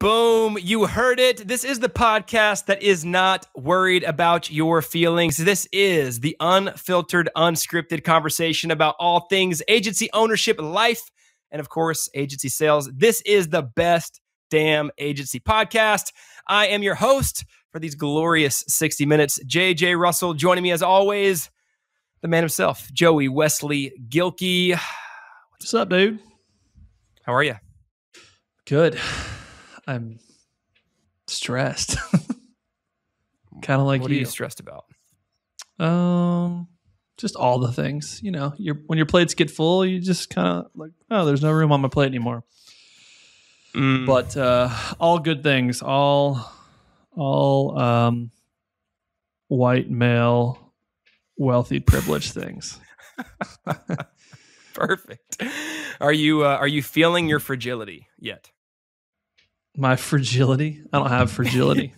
Boom, you heard it. This is the podcast that is not worried about your feelings. This is the unfiltered, unscripted conversation about all things agency ownership, life, and of course, agency sales. This is the best damn agency podcast. I am your host for these glorious 60 minutes, JJ Russell. Joining me as always, the man himself, Joey Wesley Gilkey. What's up, dude? How are you? Good. I'm stressed. kind of like what you. are you stressed about? Um, just all the things. You know, your when your plates get full, you just kind of like, oh, there's no room on my plate anymore. Mm. But uh, all good things. All, all um, white male, wealthy, privileged things. Perfect. Are you uh, are you feeling your fragility yet? My fragility? I don't have fragility.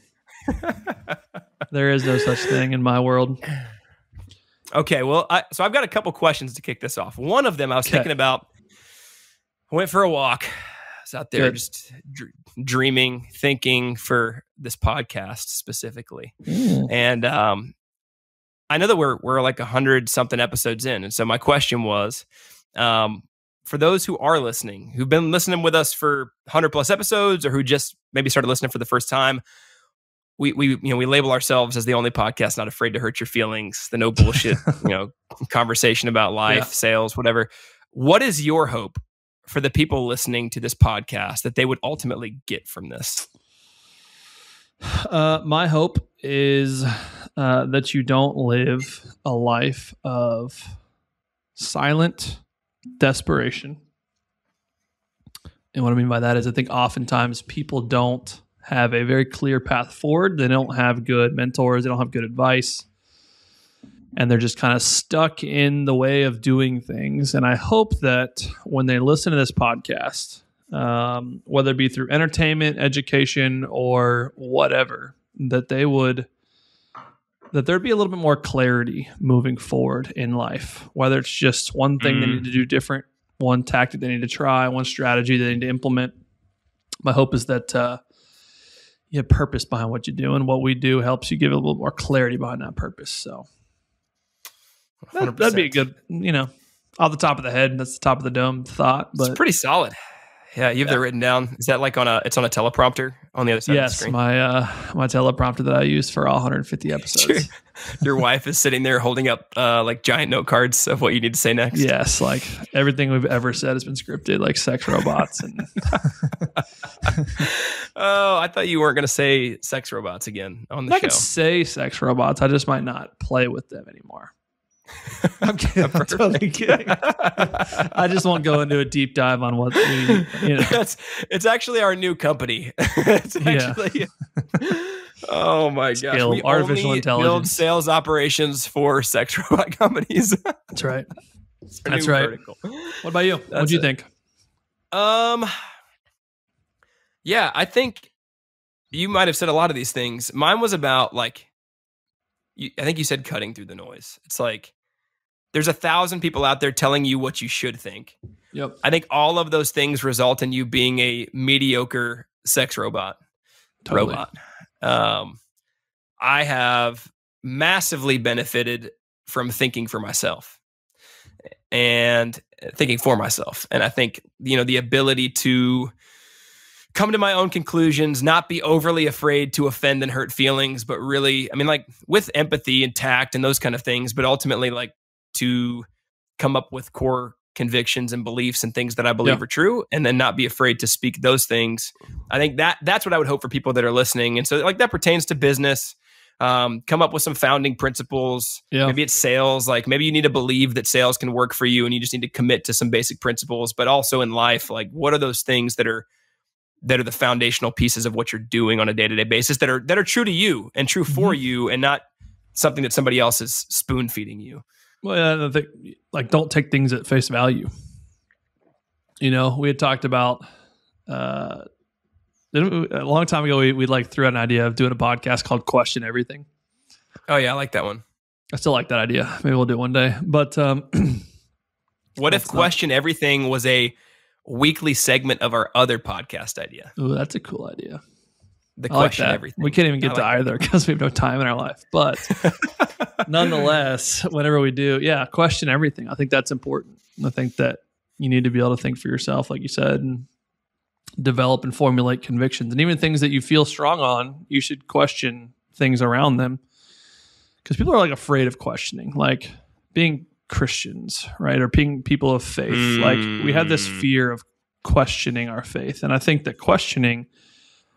there is no such thing in my world. Okay, well, I, so I've got a couple questions to kick this off. One of them I was Okay. thinking about. I went for a walk. I was out there Good. just dr- dreaming, thinking for this podcast specifically, and um, I know that we're we're like a hundred something episodes in, and so my question was, um, for those who are listening, who've been listening with us for hundred plus episodes, or who just maybe started listening for the first time, we we you know we label ourselves as the only podcast not afraid to hurt your feelings, the no bullshit you know conversation about life, Yeah. sales, whatever. What is your hope for the people listening to this podcast that they would ultimately get from this? Uh, my hope is uh, that you don't live a life of silent desperation. And what I mean by that is, I think oftentimes people don't have a very clear path forward. They don't have good mentors, they don't have good advice, and they're just kind of stuck in the way of doing things. And I hope that when they listen to this podcast, um, whether it be through entertainment, education, or whatever, that they would that there'd be a little bit more clarity moving forward in life. Whether it's just one thing they Mm. need to do different, one tactic they need to try, one strategy they need to implement. My hope is that uh, you have purpose behind what you do, and what we do helps you give a little more clarity behind that purpose. So that, that'd be a good, you know, off the top of the head. That's the top of the dome thought, but it's pretty solid. Yeah, you have Yeah. that written down. Is that like on a? It's on a teleprompter on the other side of the yes, screen. my uh, my teleprompter that I use for all 150 episodes. Your wife is sitting there holding up uh, like giant note cards of what you need to say next. Yes, like everything we've ever said has been scripted, like sex robots and oh, I thought you weren't going to say sex robots again on the I show. I could say sex robots. I just might not play with them anymore. I'm kidding. I'm totally kidding. I just won't go into a deep dive on what we, you know. That's it's actually our new company. it's Yeah. actually Oh my gosh. Scale We artificial only Build intelligence. sales operations for sex robot companies. That's right. That's right. vertical. What about you? What do you it. think? Um Yeah, I think you might have said a lot of these things. Mine was about like you, I think you said cutting through the noise. It's like there's a thousand people out there telling you what you should think. Yep. I think all of those things result in you being a mediocre sex robot. Totally. Robot. Um, I have massively benefited from thinking for myself and thinking for myself. And I think, you know, the ability to come to my own conclusions, not be overly afraid to offend and hurt feelings, but really, I mean, like with empathy and tact and those kind of things, but ultimately, like to come up with core convictions and beliefs and things that I believe Yeah. are true, and then not be afraid to speak those things. I think that that's what I would hope for people that are listening, and so like that pertains to business. Um, come up with some founding principles. Yeah. Maybe it's sales. Like maybe you need to believe that sales can work for you, and you just need to commit to some basic principles. But also in life, like what are those things that are that are the foundational pieces of what you're doing on a day to day basis that are that are true to you and true for Mm-hmm. you, and not something that somebody else is spoon feeding you. Well, I think like don't take things at face value. You know, we had talked about uh, a long time ago. We we like threw out an idea of doing a podcast called "Question Everything." Oh yeah, I like that one. I still like that idea. Maybe we'll do it one day. But um, What if That's not- question everything was a weekly segment of our other podcast idea. Ooh, that's a cool idea. The I like question that. everything. We can't even get I to like either because we have no time in our life. But nonetheless, whenever we do, yeah, question everything. I think that's important. I think that you need to be able to think for yourself, like you said, and develop and formulate convictions. And even things that you feel strong on, you should question things around them. Because people are like afraid of questioning, like being Christians, right? Or being people of faith. Like we have this Mm. fear of questioning our faith. And I think that questioning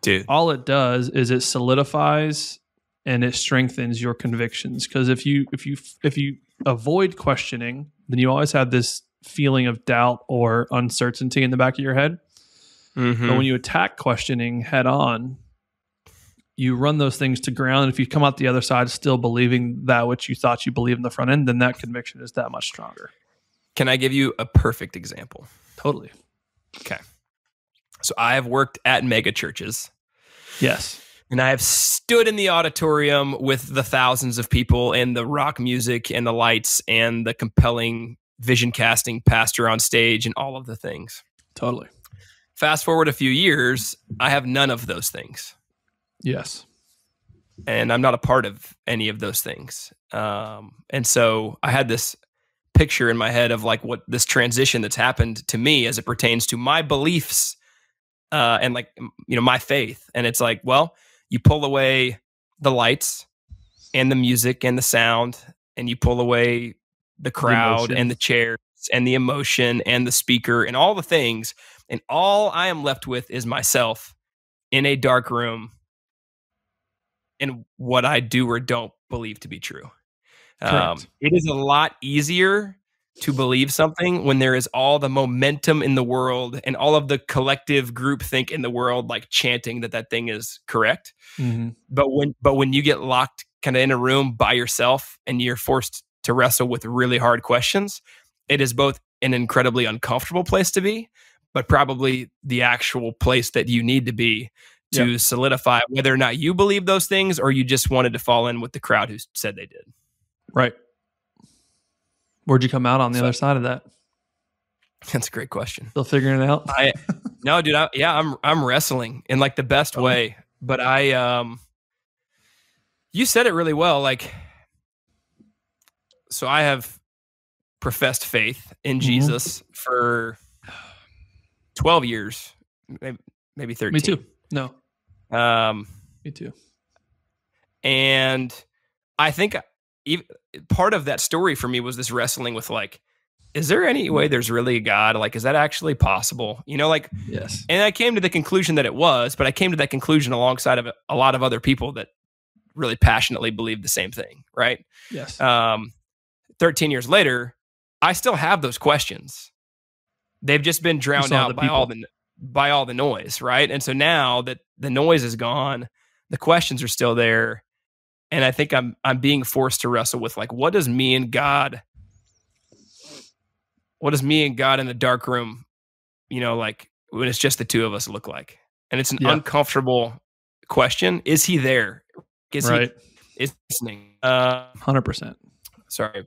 dude. all it does is it solidifies and it strengthens your convictions because if you if you if you avoid questioning then you always have this feeling of doubt or uncertainty in the back of your head Mhm. but when you attack questioning head on you run those things to ground and if you come out the other side still believing that which you thought you believed in the front end then that conviction is that much stronger Can I give you a perfect example? totally So I have worked at mega churches yes and I have stood in the auditorium with the thousands of people and the rock music and the lights and the compelling vision casting pastor on stage and all of the things. totally Fast forward a few years, I have none of those things. yes and I'm not a part of any of those things. Um, and so I had this picture in my head of like what this transition that's happened to me as it pertains to my beliefs uh, and like you know my faith. And it's like, well, you pull away the lights and the music and the sound, and you pull away the crowd emotion. and the chairs and the emotion and the speaker and all the things, and all I am left with is myself in a dark room and what I do or don't believe to be true. Um, it is a lot easier to believe something when there is all the momentum in the world and all of the collective groupthink in the world, like chanting that that thing is correct. hmm But when but when you get locked kind of in a room by yourself and you're forced to wrestle with really hard questions, it is both an incredibly uncomfortable place to be, but probably the actual place that you need to be to solidify whether or not you believe those things or you just wanted to fall in with the crowd who said they did. right where'd you come out on the So- other side of that That's a great question. Still figuring it out. I no, dude. I, yeah, I'm I'm wrestling in like the best Oh. way, but I um, you said it really well. Like, so I have professed faith in Mhm. Jesus for twelve years, maybe, maybe thirteen. Me too. No, Um, me too. and I think even, part of that story for me was this wrestling with like, is there any way there's really a God? Like, is that actually possible? You know, like Yes. And I came to the conclusion that it was, but I came to that conclusion alongside of a lot of other people that really passionately believed the same thing, right? Yes. Um, 13 years later, I still have those questions. They've just been drowned out by all the by all the noise, right? And so now that the noise is gone, the questions are still there, and I think I'm I'm being forced to wrestle with like, what does me and God, what does me and God in the dark room, you know, like when it's just the two of us look like? And it's an Yeah. uncomfortable question. Is he there? Is right. he is listening? Uh, Hundred percent. sorry,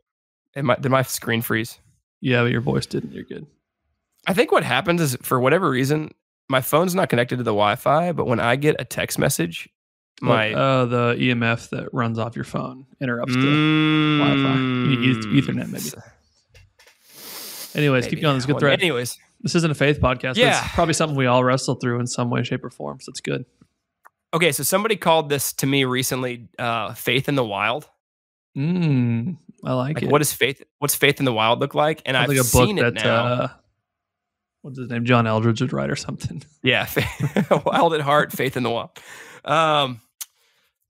Am I, did my screen freeze? Yeah, but your voice didn't. You're good. I think what happens is for whatever reason, my phone's not connected to the Wi-Fi, but when I get a text message, my uh, the EMF that runs off your phone interrupts the. Wi-Fi. You need Ethernet, maybe. Anyways, keep going. It's a good thread. Anyways, This isn't a faith podcast. but Yeah. It's probably something we all wrestle through in some way, shape, or form. So it's good. okay, so somebody called this to me recently, uh, "Faith in the Wild." Mm, I like, Like, it. what does faith? What's faith in the wild look like? And I've like a book seen it now. uh, what's his name? John Eldredge would write or something. Yeah, wild at heart, faith in the wild. Um,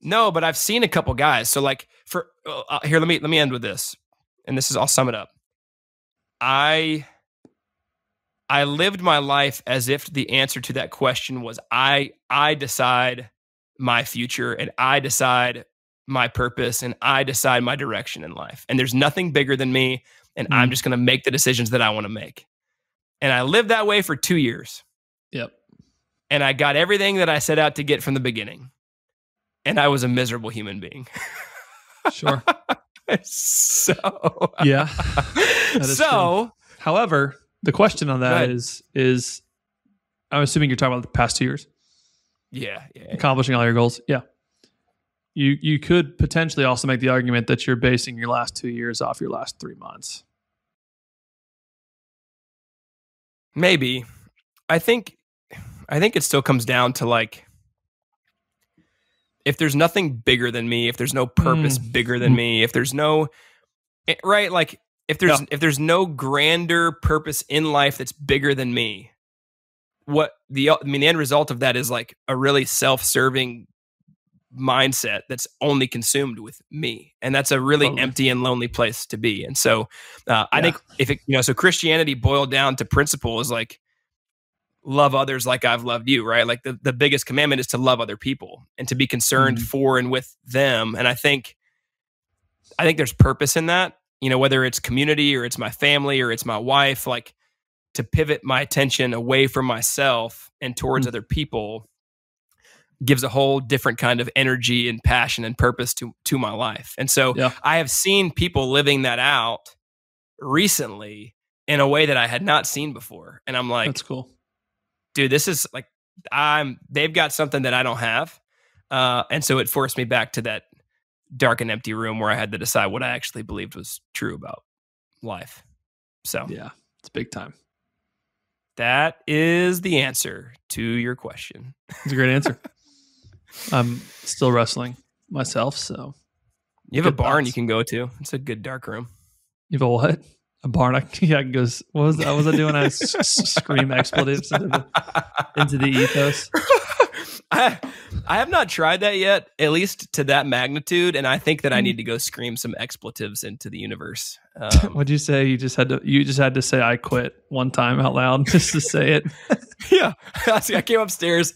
no, but I've seen a couple guys. So like for uh, here, let me let me end with this, and this is I'll sum it up. I I lived my life as if the answer to that question was I I decide my future and I decide my purpose and I decide my direction in life. And there's nothing bigger than me and I'm Mm. just going to make the decisions that I want to make. And I lived that way for 2 years Yep. and I got everything that I set out to get from the beginning. And I was a miserable human being. Sure. so, yeah. is so However, The question on that is—is, is I'm assuming you're talking about the past two years, Yeah, yeah. yeah. accomplishing all your goals. Yeah. You you could potentially also make the argument that you're basing your last two years off your last three months. Maybe. I think I think it still comes down to like if there's nothing bigger than me, if there's no purpose bigger than Mm. me, if there's no eh, right? Like if there's Yeah. if there's no grander purpose in life that's bigger than me, what the I mean the end result of that is like a really self-serving mindset that's only consumed with me. And that's a really empty and lonely place to be. And so uh, i think if it you know so christianity boiled down to principle is like love others like i've loved you right like the, the biggest commandment is to love other people and to be concerned Mhm. for and with them and i think i think there's purpose in that you know whether it's community or it's my family or it's my wife like to pivot my attention away from myself and towards Mm. other people gives a whole different kind of energy and passion and purpose to to my life. And so Yeah. I have seen people living that out recently in a way that I had not seen before. And I'm like, That's cool. Dude, this is like I'm they've got something that I don't have. Uh, and so it forced me back to that dark and empty room where I had to decide what I actually believed was true about life. So Yeah. It's big time. that is the answer to your question. It's a great answer. I'm still wrestling myself, so You have a barn thoughts. you can go to. It's a good dark room. you have a what? A barn? Yeah, goes. What was what was I doing? I s- s- scream expletives into the, into the ethos. I, I have not tried that yet, at least to that magnitude, and I think that I need to go scream some expletives into the universe. Um, What'd you say? You just had to. You just had to say "I quit" one time out loud just to say it. yeah, See, I came upstairs.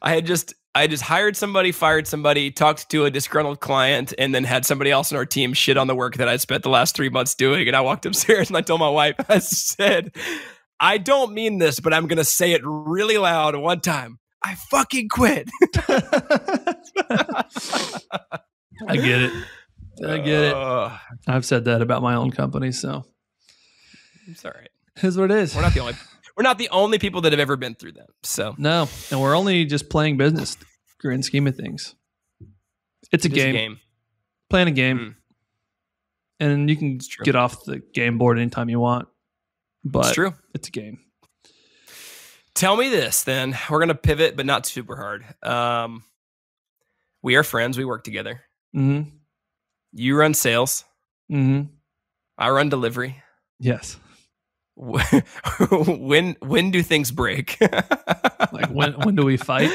I had just I just hired somebody, fired somebody, talked to a disgruntled client, and then had somebody else on our team shit on the work that I spent the last three months doing. And I walked upstairs and I told my wife, I said, I don't mean this, but I'm gonna say it really loud one time. I fucking quit. I get it. I get it. Uh, I've said that about my own company, so I'm sorry. here's what it is. We're not the only we're not the only people that have ever been through them. So No, and we're only just playing business. Grand scheme of things, it's a it is game. Playing a game, Mm. and you can get off the game board anytime you want. But It's true. it's a game. Tell me this then. We're gonna pivot, but not super hard. Um, we are friends. We work together. hmm You run sales. hmm I run delivery. Yes. when when do things break? Like when when do we fight?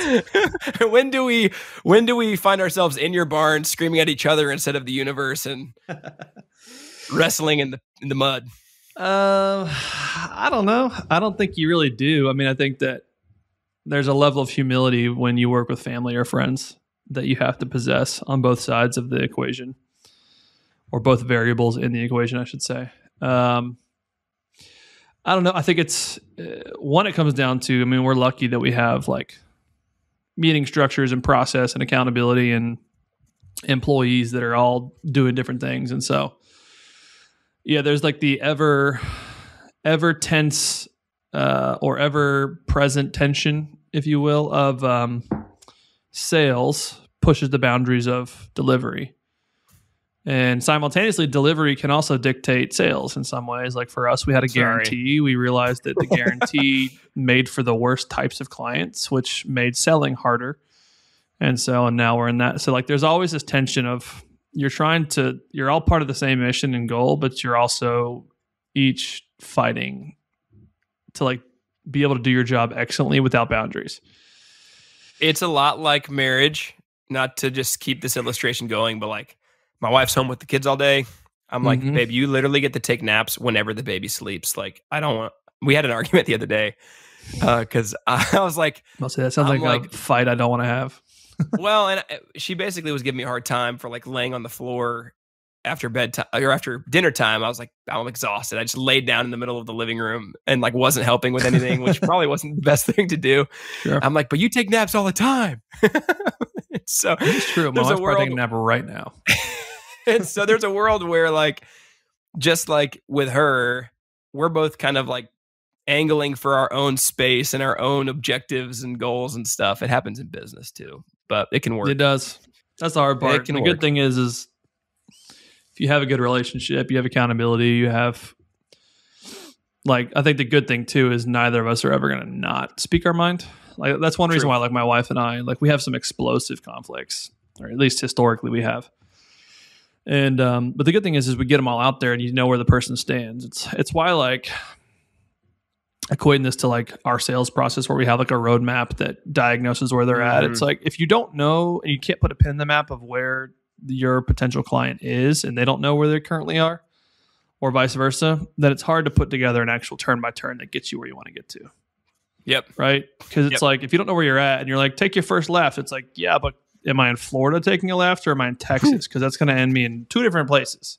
when do we when do we find ourselves in your barn screaming at each other instead of the universe and wrestling in the in the mud? Uh, I don't know. I don't think you really do. I mean, I think that there's a level of humility when you work with family or friends that you have to possess on both sides of the equation, or both variables in the equation, I should say. Um, I don't know. I think it's uh, one. It comes down to. I mean, we're lucky that we have like meeting structures and process and accountability and employees that are all doing different things, and so yeah, there's like the ever ever tense uh, or ever present tension, if you will, of um, sales pushes the boundaries of delivery. And simultaneously, delivery can also dictate sales in some ways. Like for us, we had a Sorry. guarantee. We realized that the guarantee made for the worst types of clients, which made selling harder. And so, and now we're in that. So, like, there's always this tension of you're trying to, you're all part of the same mission and goal, but you're also each fighting to like be able to do your job excellently without boundaries. It's a lot like marriage. Not to just keep this illustration going, but like my wife's home with the kids all day. I'm like, Mhm. babe, you literally get to take naps whenever the baby sleeps. Like, I don't want. We had an argument the other day because I, I was like, I'll say that sounds I'm like, like- a fight I don't want to have. well, and uh, she basically was giving me a hard time for like laying on the floor after bedtime or after dinner time. I was like, I'm exhausted. I just laid down in the middle of the living room and like wasn't helping with anything, which probably wasn't the best thing to do. Sure. I'm like, but you take naps all the time. so It's true. My There's a wife's probably taking a nap right now. And so there's a world where like just like with her we're both kind of like angling for our own space and our own objectives and goals and stuff. It happens in business too, but it can work. It does. That's the hard part. The can good work. thing is, is if you have a good relationship, you have accountability, you have like I think the good thing too is neither of us are ever going to not speak our mind. Like that's one reason why like my wife and I like we have some explosive conflicts, or at least historically we have. And um, but the good thing is, is we get them all out there, and you know where the person stands. It's it's why like equating this to like our sales process where we have like a roadmap that diagnoses where they're at. Mhm. It's like if you don't know and you can't put a pin in the map of where your potential client is, and they don't know where they currently are, or vice versa, then it's hard to put together an actual turn by turn that gets you where you want to get to Yep. right? Because it's Yep. like if you don't know where you're at and you're like, take your first left, it's like, yeah, but am I in Florida taking a left or am I in Texas? Because that's going to end me in two different places.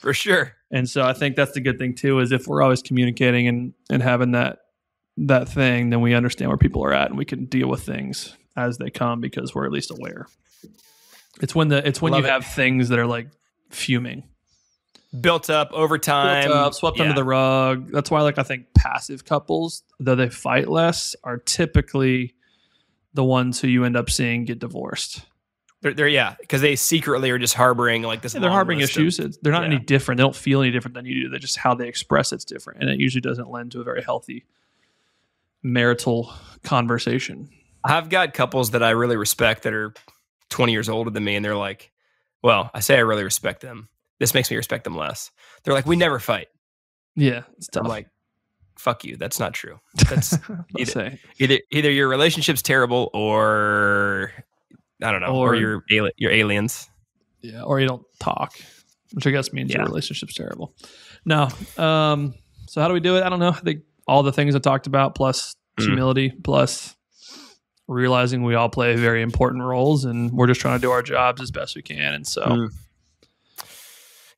For sure. And so I think that's the good thing too is if we're always communicating and and having that that thing, then we understand where people are at and we can deal with things as they come because we're at least aware. It's when the it's when Love you it. have things that are like fuming, Built up over time. built up, swept under the rug. That's why, like, I think passive couples, though they fight less, are typically the ones who you end up seeing get divorced. They're, they're yeah, because they secretly are just harboring like this. Yeah, they're harboring of- issues. It's- they're not yeah. any different. They don't feel any different than you do. They're just how they express it's different, and it usually doesn't lend to a very healthy marital conversation. I've got couples that I really respect that are 20 years older than me, and they're like, well, I say I really respect them. This makes me respect them less. They're like, we never fight. Yeah, it's tough. I'm like, fuck you. That's not true. That's either- say. either either your relationship's terrible or I don't know, or, Or- you're ali- you're aliens. Yeah, or you don't talk, which I guess means your relationship's terrible. No. Um, so how do we do it? I don't know. I think all the things I talked about, plus Mm. humility, plus realizing we all play very important roles, and we're just trying to do our jobs as best we can. And so, Mm.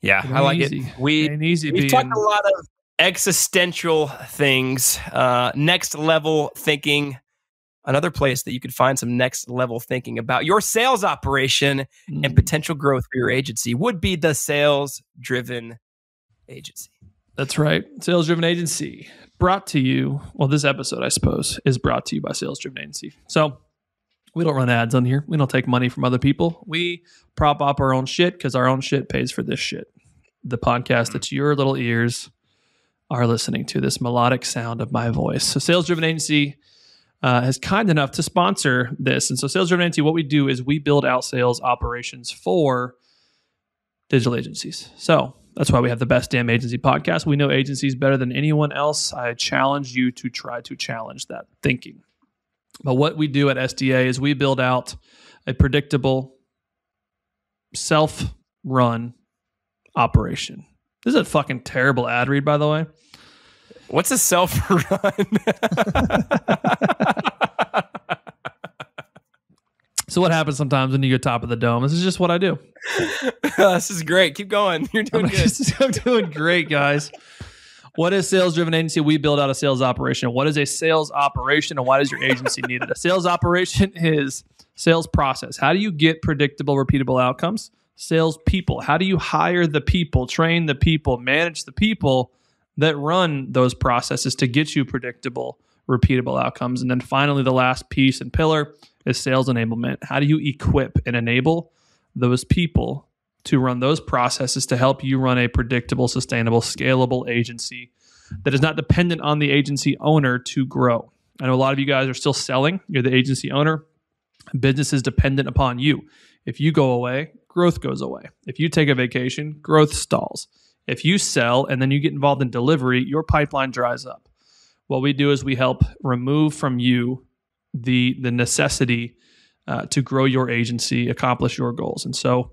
Yeah, I like ain't it. We easy We've talked a lot of existential things, uh, next level thinking. Another place that you could find some next level thinking about your sales operation and Mm, potential growth for your agency would be the sales driven agency. That's right. Sales Driven Agency brought to you. Well, this episode, I suppose, is brought to you by Sales Driven Agency. So we don't run ads on here. We don't take money from other people. We prop up our own shit because our own shit pays for this shit. The podcast that your little ears are listening to, this melodic sound of my voice. So Sales Driven Agency uh, is kind enough to sponsor this. And so Sales Driven Agency, what we do is we build out sales operations for digital agencies. So that's why we have the best damn agency podcast. We know agencies better than anyone else. I challenge you to try to challenge that thinking. But what we do at SDA is we build out a predictable, self run operation. This is a fucking terrible ad read, by the way. What's a self run? So, what happens sometimes when you go top of the dome? This is just what I do. this is great. Keep going. You're doing I'm, good. I'm doing great, guys. What is sales driven agency? We build out a sales operation. What is a sales operation and why does your agency need it? A sales operation is sales process. How do you get predictable, repeatable outcomes? Sales people. How do you hire the people, train the people, manage the people that run those processes to get you predictable, repeatable outcomes? And then finally, the last piece and pillar is sales enablement. How do you equip and enable those people to run those processes to help you run a predictable, sustainable, scalable agency that is not dependent on the agency owner to grow. I know a lot of you guys are still selling. You're the agency owner. Business is dependent upon you. If you go away, growth goes away. If you take a vacation, growth stalls. If you sell and then you get involved in delivery, your pipeline dries up. What we do is we help remove from you the the necessity uh, to grow your agency, accomplish your goals. And so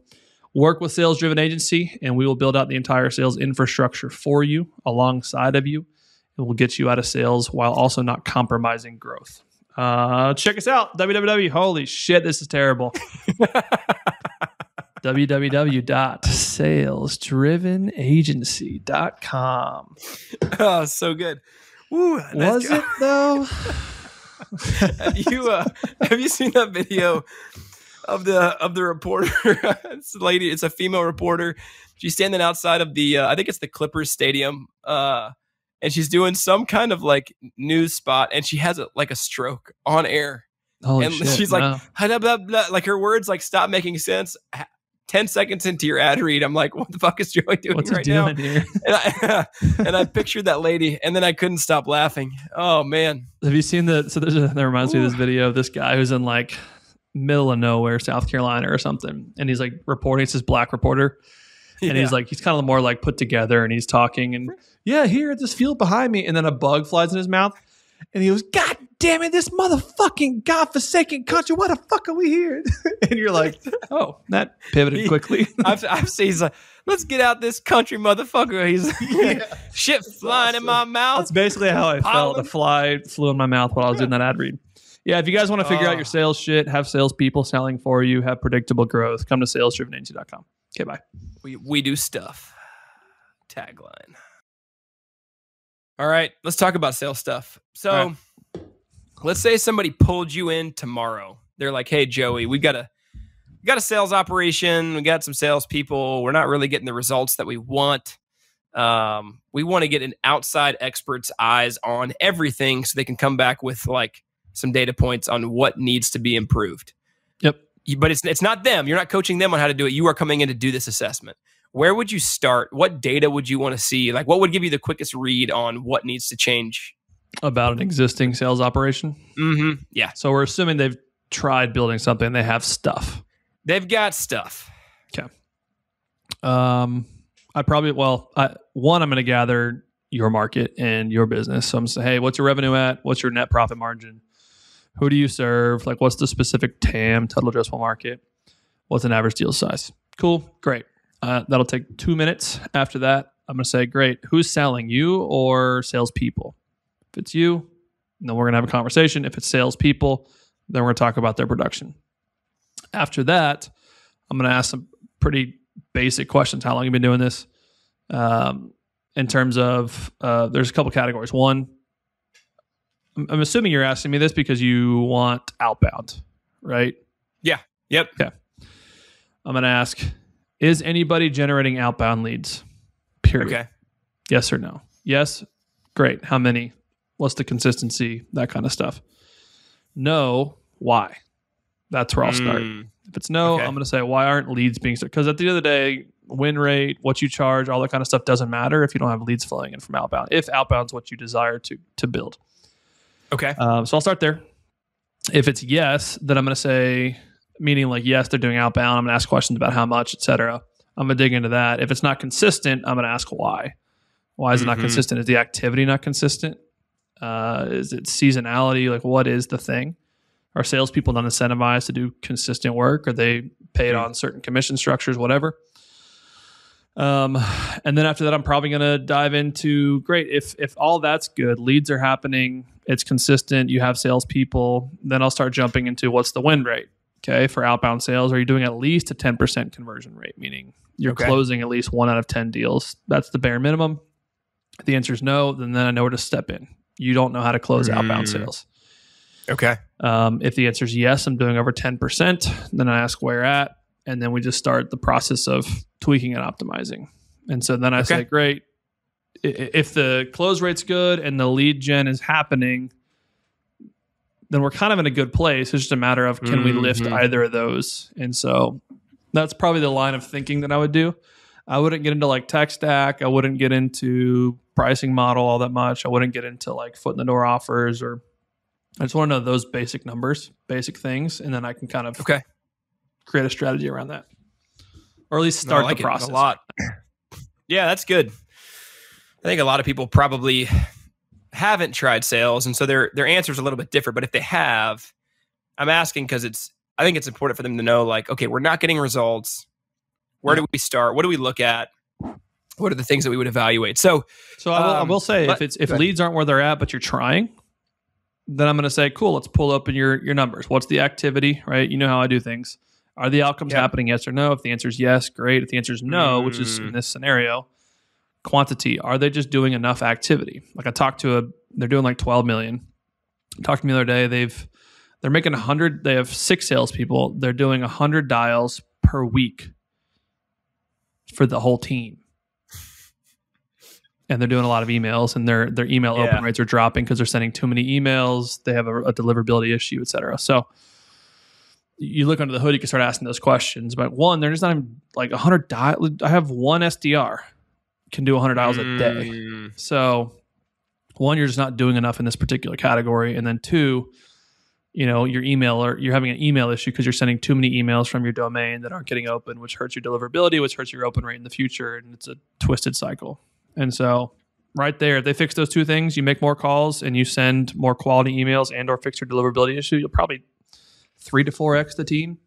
work with sales driven agency and we will build out the entire sales infrastructure for you alongside of you and we'll get you out of sales while also not compromising growth uh, check us out www holy shit this is terrible www.salesdrivenagency.com oh, so good. Woo, nice was job. it though have you uh, have you seen that video of the of the reporter? it's a lady. It's a female reporter. She's standing outside of the. Uh, I think it's the Clippers stadium. Uh, and she's doing some kind of like news spot, and she has a, like a stroke on air. Holy and shit, she's like, blah, blah, blah, like her words like stop making sense. H- Ten seconds into your ad read, I'm like, what the fuck is Joey doing what's right now? here? And I, and I pictured that lady, and then I couldn't stop laughing. Oh man, Have you seen the? So there's a, that reminds me of this video of this guy who's in like middle of nowhere, South Carolina or something, and he's like reporting. It's this black reporter, and Yeah. he's like he's kind of more like put together, and he's talking, and yeah, here at this field behind me, and then a bug flies in his mouth, and he goes, "God damn it, this motherfucking godforsaken country! Why the fuck are we here?" and you're like, "Oh, that pivoted quickly." I've, I've seen. He's like, let's get out this country motherfucker. He's shit flying in my mouth. That's basically how I felt. Pollen. A fly flew in my mouth while I was doing that ad read. Yeah, if you guys want to figure out Oh. your sales shit, have salespeople selling for you, have predictable growth, come to salesdrivenagency.com. Okay, bye. We we do stuff. Tagline. All right, let's talk about sales stuff. So, let's say somebody pulled you in tomorrow. They're like, "Hey, Joey, we got a we got a sales operation. We got some salespeople. We're not really getting the results that we want. Um, we want to get an outside expert's eyes on everything, so they can come back with like some data points on what needs to be improved." Yep. But it's it's not them. You're not coaching them on how to do it. You are coming in to do this assessment. Where would you start? What data would you want to see? Like, what would give you the quickest read on what needs to change? About an existing sales operation. Mm-hmm. Yeah, So we're assuming they've tried building something, they have stuff. they've got stuff. Okay. Um, I probably well, I, one, I'm going to gather your market and your business. So I'm saying, hey, what's your revenue at? What's your net profit margin? Who do you serve? Like, what's the specific TAM, total addressable market? What's an average deal size? Cool, great. Uh, that'll take two minutes. After that, I'm going to say, great. Who's selling, you or salespeople? If it's you, then we're going to have a conversation. If it's salespeople, then we're going to talk about their production. After that, I'm going to ask some pretty basic questions. How long you been doing this? Um, in terms of, uh, there's a couple categories. One, I'm, I'm assuming you're asking me this because you want outbound, right? Yeah. Yep. Yeah. I'm going to ask, is anybody generating outbound leads? Period. Okay. Yes or no? Yes. Great. How many? What's the consistency? That kind of stuff. No. Why? That's where I'll start. Mm, If it's no, Okay. I'm going to say why aren't leads being started? Because at the end of the day, win rate, what you charge, all that kind of stuff doesn't matter if you don't have leads flowing in from outbound. If outbound's what you desire to to build, Okay. um, so I'll start there. If it's yes, then I'm going to say, meaning like yes, they're doing outbound. I'm going to ask questions about how much, etc. I'm going to dig into that. If it's not consistent, I'm going to ask why. Why is it not Mhm. consistent? Is the activity not consistent? Uh, is it seasonality? Like, what is the thing? Are salespeople not incentivized to do consistent work? Are they paid Mm. on certain commission structures? Whatever. Um, and then after that, I'm probably going to dive into great. If if all that's good, leads are happening, it's consistent. You have salespeople. Then I'll start jumping into what's the win rate. Okay, for outbound sales, are you doing at least a 10% conversion rate? Meaning you're Okay. closing at least one out of 10 deals. That's the bare minimum. If the answer is no, then then I know where to step in. You don't know how to close outbound Mm. sales. Okay. Um, if the answer is yes, I'm doing over 10%, then I ask where you're at, and then we just start the process of tweaking and optimizing. And so then I say, great. If the close rate's good and the lead gen is happening, then we're kind of in a good place. It's just a matter of can we lift Mhm. either of those? And so that's probably the line of thinking that I would do. I wouldn't get into like tech stack. I wouldn't get into pricing model all that much. I wouldn't get into like foot in the door offers or I just want to know those basic numbers, basic things, and then I can kind of Okay. create a strategy around that, or at least No, start like the process. a lot. Yeah, that's good. I think a lot of people probably haven't tried sales, and so their their answer is a little bit different. But if they have, I'm asking because it's I think it's important for them to know, like, okay, we're not getting results. Where do we start? What do we look at? What are the things that we would evaluate? So, So I will, I Um, will say but- if it's if leads aren't where they're at, but you're trying, then I'm going to say, cool, let's pull up in your your numbers. What's the activity? Right? You know how I do things. Are the outcomes Yeah. happening? Yes or no? If the answer is yes, great. If the answer is no, which is Mm. in this scenario, quantity. Are they just doing enough activity? Like I talked to a, they're doing like 12 million. Talked to me the other day. They've they're making a hundred. They have six salespeople. They're doing a hundred dials per week for the whole team. And they're doing a lot of emails and their their email Yeah. open rates are dropping because they're sending too many emails. They have a, a deliverability issue etc so you look under the hood you can start asking those questions. But one they're just not even like 100 dial i have one sdr can do 100 dials a day. Mm, so one you're just not doing enough in this particular category. And then two you know your email or you're having an email issue because you're sending too many emails from your domain that aren't getting open which hurts your deliverability which hurts your open rate in the future and it's a twisted cycle and so right there if they fix those two things you make more calls and you send more quality emails and or fix your deliverability issue you'll probably three to four x the team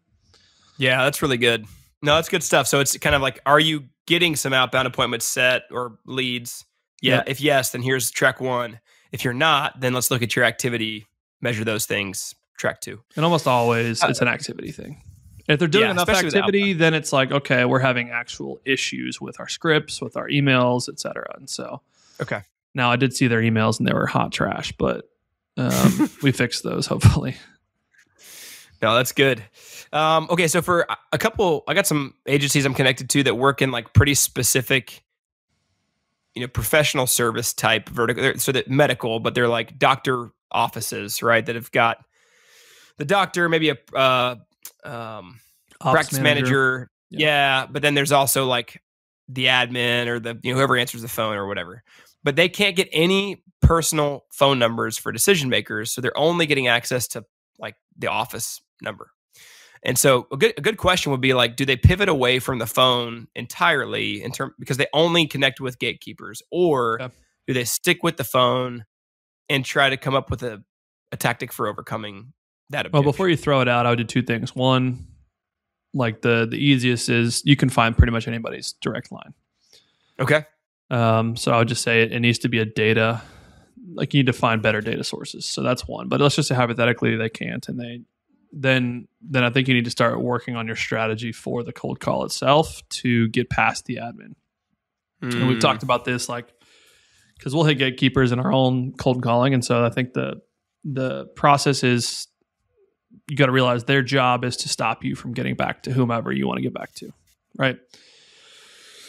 Yeah, that's really good. No, that's good stuff. So it's kind of like, are you getting some outbound appointments set or leads? Yeah. If yes, then here's track one. If you're not, then let's look at your activity, measure those things. Track two. And almost always Uh, it's an activity thing. If they're doing Yeah, enough activity, then it's like, okay, we're having actual issues with our scripts, with our emails, et cetera. And so Okay. now I did see their emails and they were hot trash, but um, we fixed those hopefully. No, that's good. Um, okay, so for a- a couple, I got some agencies I'm connected to that work in like pretty specific, you know, professional service type vertical. So that medical, but they're like doctor offices, right? That have got the doctor, maybe a uh, um, Ops practice manager. Yeah. Yeah. but then there's also like the admin or the you know whoever answers the phone or whatever. But they can't get any personal phone numbers for decision makers, so they're only getting access to like the office number. And so a good a good question would be like, do they pivot away from the phone entirely in term because they only connect with gatekeepers, or Yeah. do they stick with the phone and try to come up with a, a tactic for overcoming that? Well, before you throw it out, I would do two things. One, like the the easiest is you can find pretty much anybody's direct line. okay, Um, so I would just say it, it needs to be a data, like you need to find better data sources. So that's one. But let's just say hypothetically they can't, and they then then I think you need to start working on your strategy for the cold call itself to get past the admin. And we've Mm, talked about this like because we'll hit gatekeepers in our own cold calling, and so I think the the process is you got to realize their job is to stop you from getting back to whomever you want to get back to, right?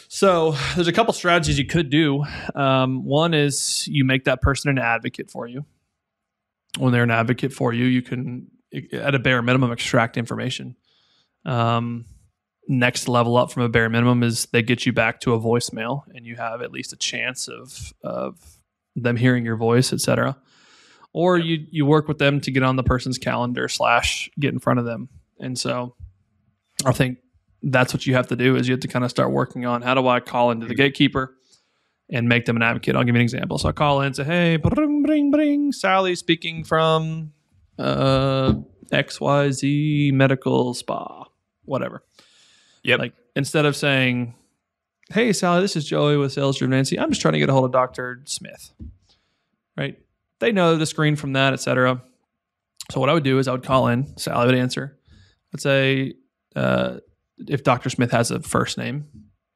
So there's a couple strategies you could do. Um, one is you make that person an advocate for you. When they're an advocate for you, you can, at a bare minimum, extract information. Um, next level up from a bare minimum is they get you back to a voicemail, and you have at least a chance of of them hearing your voice, etc. Or you you work with them to get on the person's calendar slash get in front of them. And so, I think that's what you have to do is you have to kind of start working on how do I call into the gatekeeper and make them an advocate. I'll give you an example. So I call in and say, hey, bring, bring, bring, Sally speaking from uh, XYZ Medical Spa, whatever. Yep. Like instead of saying, hey, Sally, this is Joey with Sales Driven Agency. I'm just trying to get a hold of Dr. Smith. Right? They know the screen from that, etc. So what I would do is I would call in, Sally would answer. I'd say, uh, if Dr. Smith has a first name,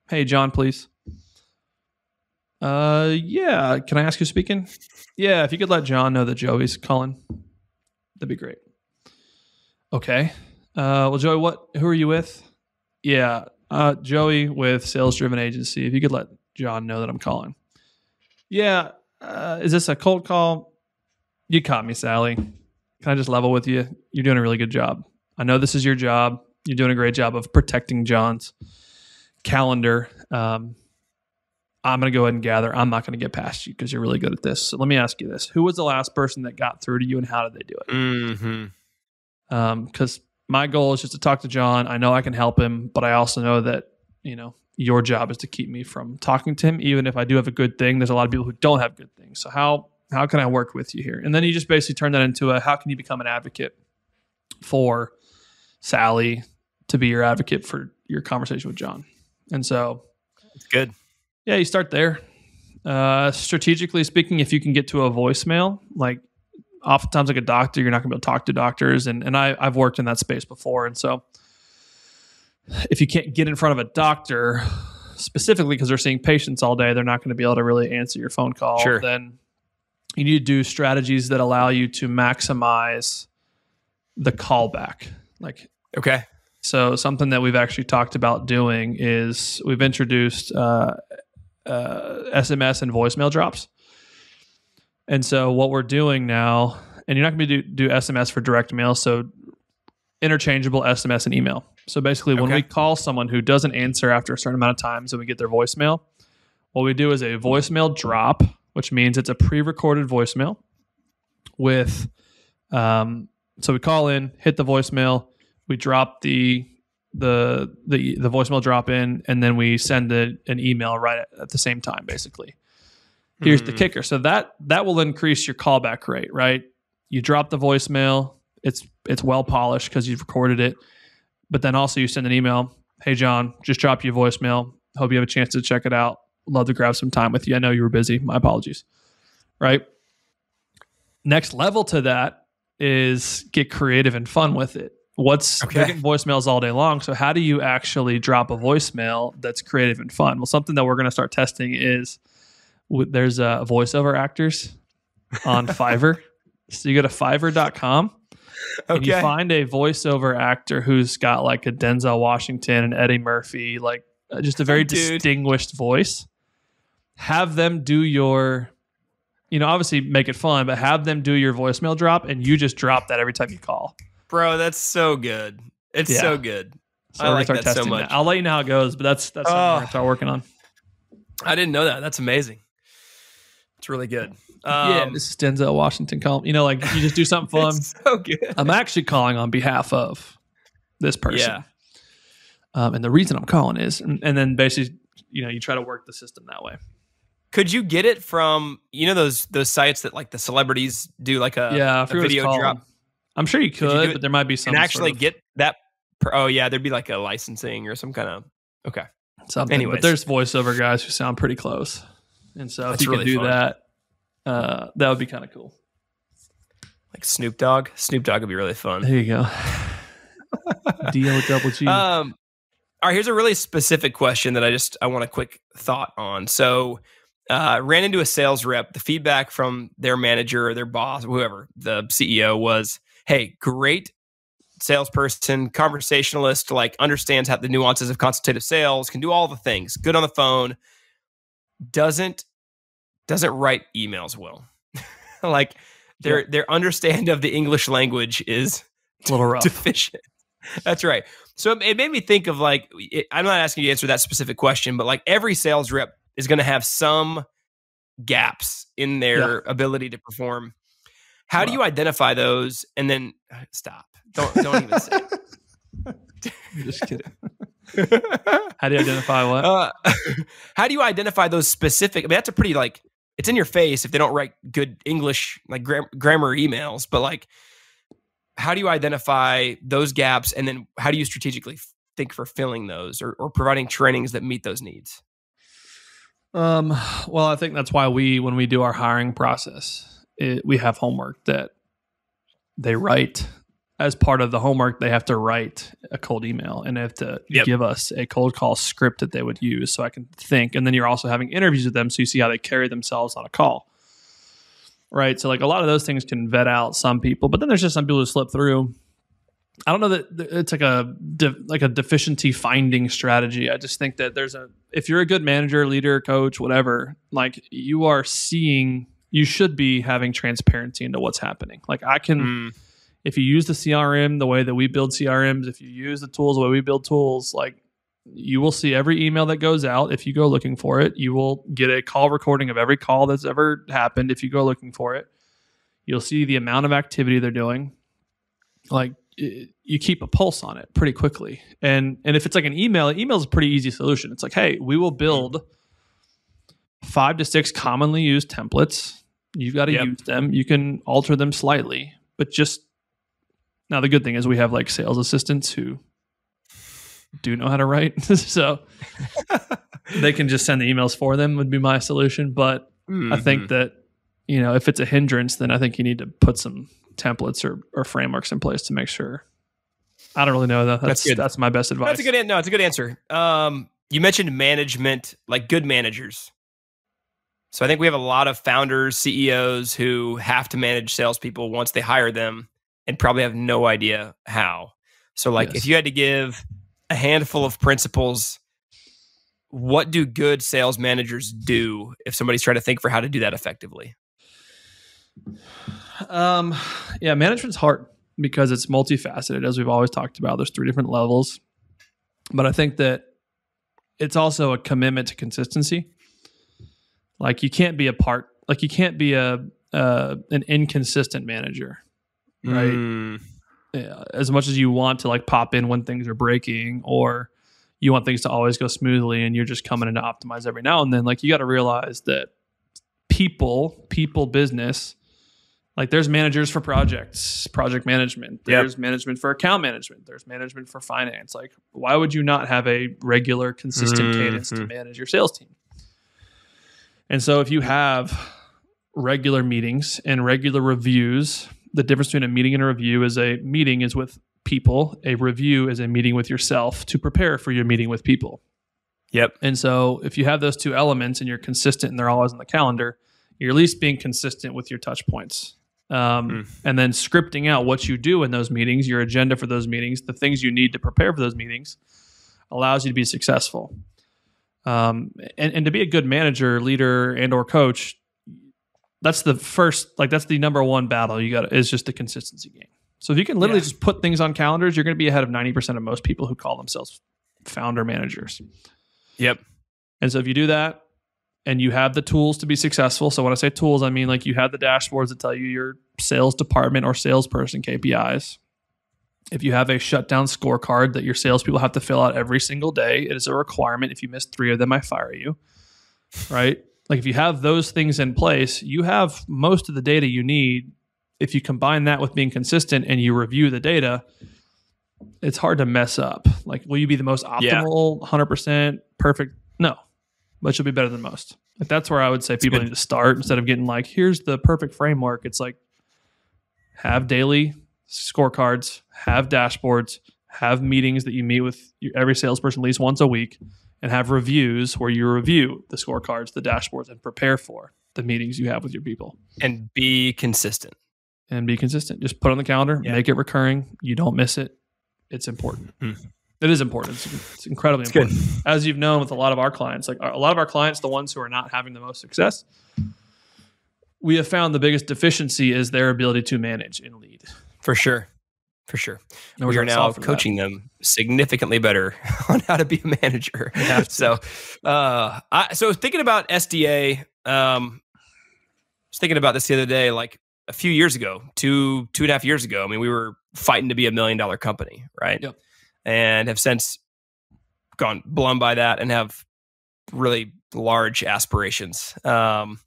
hey, John, please. Uh, yeah. Can I ask who's speaking? Yeah, if you could let John know that Joey's calling, that'd be great. Okay. Uh, well, Joey, what? Who are you with? Yeah, uh, Joey with Sales Driven Agency. If you could let John know that I'm calling. Yeah. Uh, is this a cold call? You caught me, Sally. Can I just level with you? You're doing a really good job. I know this is your job. You're doing a great job of protecting John's calendar. Um, I'm going to go ahead and gather. I'm not going to get past you because you're really good at this. So let me ask you this: Who was the last person that got through to you, and how did they do it? Mm-hmm. because Um, my goal is just to talk to John. I know I can help him, but I also know that you know your job is to keep me from talking to him, even if I do have a good thing. There's a lot of people who don't have good things. So how how can I work with you here? And then you just basically turn that into a how can you become an advocate for Sally to be your advocate for your conversation with John. And so It's good. yeah, you start there. Uh, strategically speaking, if you can get to a voicemail, like oftentimes like a doctor, you're not going to be able to talk to doctors, and and I I've worked in that space before, and so if you can't get in front of a doctor specifically because they're seeing patients all day, they're not going to be able to really answer your phone call. Sure. Then you need to do strategies that allow you to maximize the callback, like Okay. so something that we've actually talked about doing is we've introduced uh, uh, SMS and voicemail drops. And so what we're doing now, and you're not going to do, do SMS for direct mail, so interchangeable SMS and email. So basically, when Okay. we call someone who doesn't answer after a certain amount of times and we get their voicemail, what we do is a voicemail drop, which means it's a pre-recorded voicemail with um, so we call in, hit the voicemail, we drop the the the the voicemail drop in, and then we send the, an email right at, at the same time. Basically, here's the Mhm. kicker. So that that will increase your callback rate. Right, you drop the voicemail, it's it's well polished because you've recorded it, but then also you send an email. Hey John, just drop you a voicemail. Hope you have a chance to check it out. Love to grab some time with you. I know you were busy. My apologies. Right. Next level to that is get creative and fun with it. What's Okay. they're getting voicemails all day long. So how do you actually drop a voicemail that's creative and fun? Well, something that we're going to start testing is w- there's uh, voiceover actors on Fiverr. So you go to fiverr.com and you find a voiceover actor who's got like a Denzel Washington and Eddie Murphy, like uh, just a very Dude. distinguished voice. Have them do your, you know, obviously make it fun, but have them do your voicemail drop and you just drop that every time you call. Bro, that's so good. It's Yeah. so good. So I like start that so testing much. I'll let you know how it goes, but that's that's something we're Oh. gonna start working on. I didn't know that. That's amazing. It's really good. yeah, Um, this is Denzel Washington. Call you know, like you just do something fun. so good. I'm actually calling on behalf of this person. Yeah. Um, and the reason I'm calling is, and, and then basically, you know, you try to work the system that way. Could you get it from you know those those sites that like the celebrities do like a yeah, a forget what it's video drop I'm sure you you could, do it but there might be some and actually sort of get that? Per, oh yeah, there'd be like a licensing or some kind of okay. something. anyways. But there's voiceover guys who sound pretty close, and so That's if you really could do fun. that, uh, that would be kind of cool. Like Snoop Dogg. Snoop Dogg would be really fun. There you go. D O double G. Um, all right, here's a really specific question that I just I want a quick thought on. So, uh, ran into a sales rep. The feedback from their manager or their boss, whoever the CEO was, "Hey, great salesperson, conversationalist, like understands how the nuances of consultative sales, can do all the things, good on the phone, doesn't doesn't write emails well. like their their understand of the English language is a little rough. deficient. That's right. So it- it made me think of like it, I'm not asking you to answer that specific question, but like every sales rep is going to have some gaps in their ability to perform. How do you identify those? And then stop. Don't don't even say. I'm just kidding. How do you identify what? Uh, how do you identify those specific? I mean, that's a pretty like it's in your face if they don't write good English like gram- grammar emails. But like, how do you identify those gaps, and then how do you strategically f- think for filling those or, or providing trainings that meet those needs? Um, well, I think that's why we, when we do our hiring process, it, we have homework that they write. As part of the homework, they have to write a cold email and they have to Yep. give us a cold call script that they would use so I can think. And then you're also having interviews with them so you see how they carry themselves on a call. Right. So, like a lot of those things can vet out some people, but then there's just some people who slip through. I don't know that it's like a de- like a deficiency finding strategy. I just think that there's a if you're a good manager, leader, coach, whatever, like you are seeing you should be having transparency into what's happening. Like I can Mm, if you use the CRM the way that we build CRMs, if you use the tools the way we build tools, like you will see every email that goes out. If you go looking for it, you will get a call recording of every call that's ever happened. If you go looking for it, you'll see the amount of activity they're doing. Like it, you keep a pulse on it pretty quickly. And and if it's like an email, email is a pretty easy solution. It's like, hey, we will build five to six commonly used templates. You've got to Yep. use them. You can alter them slightly, but just now the good thing is we have like sales assistants who do know how to write. so they can just send the emails for them would be my solution. But I mhm. think that, you know, if it's a hindrance, then I think you need to put some templates or, or frameworks in place to make sure. I don't really know though. That's That's that's, my best advice. that's a good no. It's a good answer. Um, you mentioned management, like good managers. So I think we have a lot of founders, CEOs who have to manage salespeople once they hire them, and probably have no idea how. So, like, Yes. if you had to give a handful of principles, what do good sales managers do if somebody's trying to think for how to do that effectively? Um, yeah, management's hard because it's multifaceted, as we've always talked about. There's three different levels, but I think that it's also a commitment to consistency. Like you can't be a part, like you can't be a uh, an inconsistent manager, right? Mm, Yeah, as much as you want to like pop in when things are breaking, or you want things to always go smoothly, and you're just coming in to optimize every now and then. Like you got to realize that people, people, business. Like there's managers for projects, project management. Yep. There's management for account management. There's management for finance. Like why would you not have a regular, consistent cadence to Mhm. manage your sales team? And so if you have regular meetings and regular reviews, the difference between a meeting and a review is a meeting is with people, a review is a meeting with yourself to prepare for your meeting with people. yep. And so if you have those two elements and you're consistent and they're always on the calendar, you're at least being consistent with your touch points. Um, Mm. And then scripting out what you do in those meetings, your agenda for those meetings, the things you need to prepare for those meetings allows you to be successful. Um, and, and to be a good manager, leader, and or coach, that's the first, like that's the number one battle you got is just the consistency game. So if you can literally Yeah. just put things on calendars, you're going to be ahead of 90% of most people who call themselves founder managers. Yep. And so if you do that and you have the tools to be successful, so when I say tools, I mean like you have the dashboards that tell you your sales department or salesperson KPIs. If you have a shutdown scorecard that your salespeople have to fill out every single day, it is a requirement. If you miss three of them, I fire you. Right? Like if you have those things in place, you have most of the data you need. If you combine that with being consistent and you review the data, it's hard to mess up. Like, will you be the most Yeah. optimal, 100% perfect? No, but you'll be better than most. Like, that's where I would say people need to start instead of getting like, here's the perfect framework. It's like, have daily scorecards, have dashboards, have meetings that you meet with every salesperson at least once a week, and have reviews where you review the scorecards, the dashboards, and prepare for the meetings you have with your people And be consistent. and be consistent. Just put on the calendar, Yeah. make it recurring. You don't miss it. It's important. Hmm. It is important. It's, it's incredibly It's good. important. As you've known with a lot of our clients, like a lot of our clients, the ones who are not having the most success, we have found the biggest deficiency is their ability to manage and lead. For sure. For sure. And we are now for that. coaching them significantly better on how to be a manager. So, uh, I, so thinking about SDA, um, I was thinking about this the other day, like a few years ago, two two and a half years ago. I mean, we were fighting to be a million dollar company, right? Yep. And have since gone blown by that and have really large aspirations. Um,